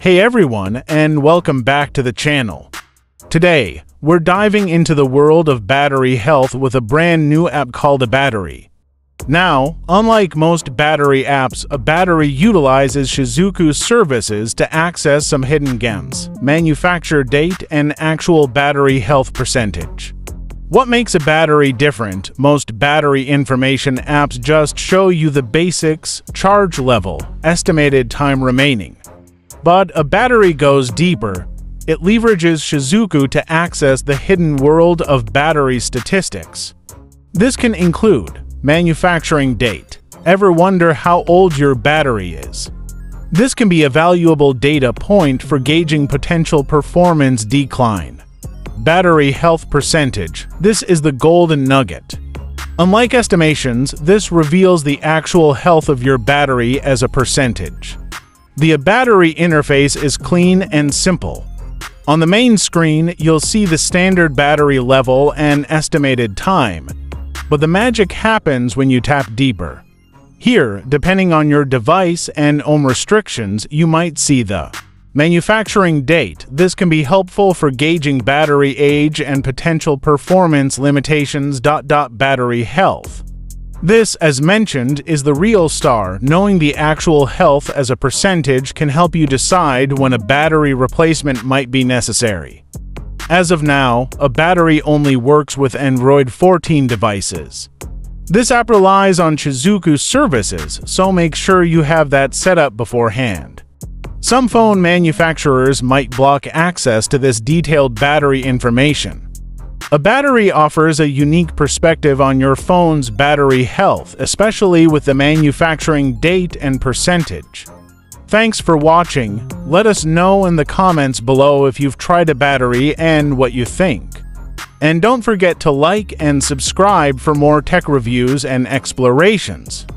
Hey everyone, and welcome back to the channel. Today, we're diving into the world of battery health with a brand new app called aBattery. Now, unlike most battery apps, aBattery utilizes Shizuku's services to access some hidden gems, manufacture date, and actual battery health percentage. What makes aBattery different? Most battery information apps just show you the basics, charge level, estimated time remaining. But aBattery goes deeper. It leverages Shizuku to access the hidden world of battery statistics. This can include manufacturing date. Ever wonder how old your battery is? This can be a valuable data point for gauging potential performance decline. Battery health percentage. This is the golden nugget. Unlike estimations, this reveals the actual health of your battery as a percentage. The battery interface is clean and simple. On the main screen, you'll see the standard battery level and estimated time, but the magic happens when you tap deeper. Here, depending on your device and OEM restrictions, you might see the manufacturing date. This can be helpful for gauging battery age and potential performance limitations. Battery health. This, as mentioned, is the real star. Knowing the actual health as a percentage can help you decide when a battery replacement might be necessary. As of now, aBattery only works with Android 14 devices. This app relies on Shizuku services, so make sure you have that set up beforehand. Some phone manufacturers might block access to this detailed battery information. aBattery offers a unique perspective on your phone's battery health, especially with the manufacturing date and percentage. Thanks for watching. Let us know in the comments below if you've tried aBattery and what you think. And don't forget to like and subscribe for more tech reviews and explorations.